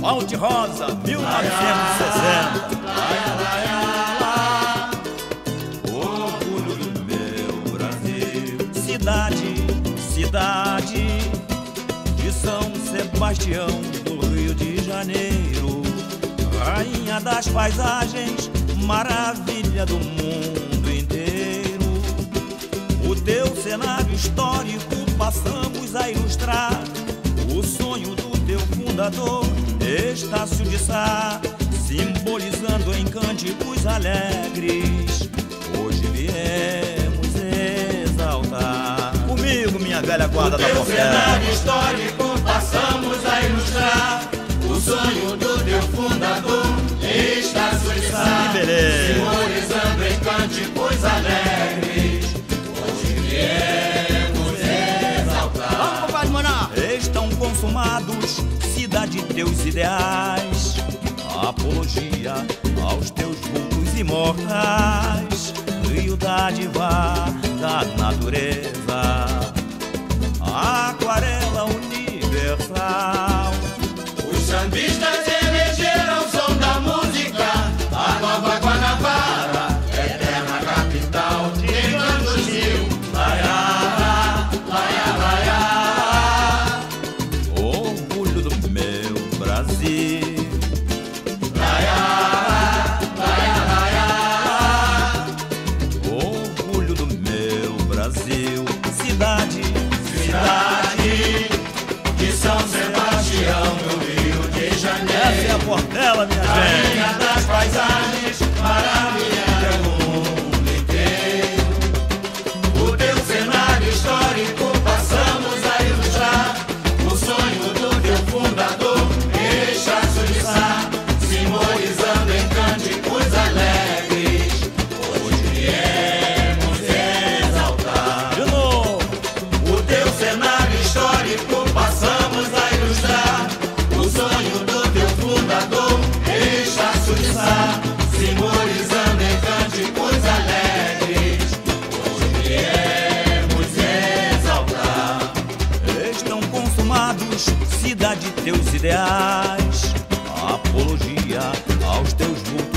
Monte Rosa, 1960. Orgulho do meu Brasil. Cidade, cidade de São Sebastião do Rio de Janeiro. Rainha das paisagens, maravilha do mundo inteiro. O teu cenário histórico passamos a ilustrar o sonho do teu fundador, Estácio de Sá, simbolizando em cânticos alegres. Hoje viemos exaltar. Comigo, minha velha guarda o da teu cenário histórico passamos a ilustrar o sonho do teu fundador, Estácio de Sá, simbolizando em cânticos alegres. Consumados, cidade, teus ideais. Apologia aos teus vultos imortais. Rio dádiva da natureza. Aquarela Brasil. Cidade, cidade de São Sebastião, no Rio de essa é Janeiro. a Portela, minha gente. Rainha das paisagens, pecados, cidade teus ideais, apologia aos teus vultos